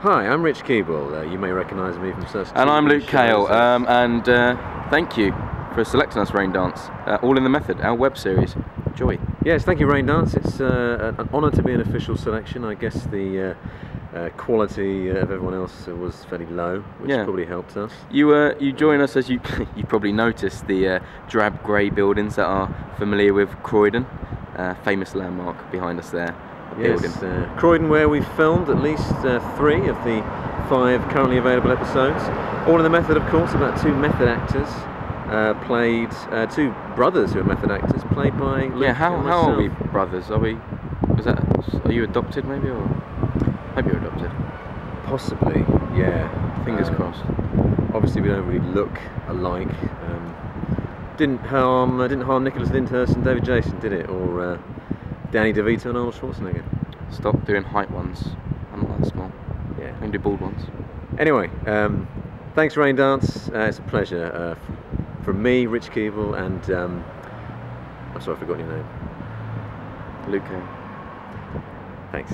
Hi, I'm Rich Keeble. Uh, you may recognise me from such. And I'm Luke Kaile, um, and uh, thank you for selecting us Raindance, uh, All in the Method, our web series. Joy. Yes, thank you, Raindance. It's uh, an honour to be an official selection. I guess the uh, uh, quality of everyone else was fairly low, which Yeah. probably helped us. You uh, you join us as you you probably noticed the uh, drab grey buildings that are familiar with Croydon, uh, famous landmark behind us there. Building. Yes, uh, Croydon, where we filmed at least uh, three of the five currently available episodes. All in the Method, of course, about two method actors. Uh, played uh, two brothers who are method actors, played by Luke Yeah, how, how are we brothers? Are we? Is that? Are you adopted maybe or? Hope you're adopted. Possibly, yeah. Fingers Um, crossed. Obviously, we don't really look alike. Um, didn't harm, uh, didn't harm Nicholas Lyndhurst and David Jason, did it? Or uh, Danny DeVito and Arnold Schwarzenegger? Stop doing height ones. I'm not that small. Yeah. I can do bald ones. Anyway, um, thanks, Raindance. Uh, it's a pleasure. Uh, from me, Rich Keeble, and um, I'm sorry, I forgot your name. Luke. uh, Thanks.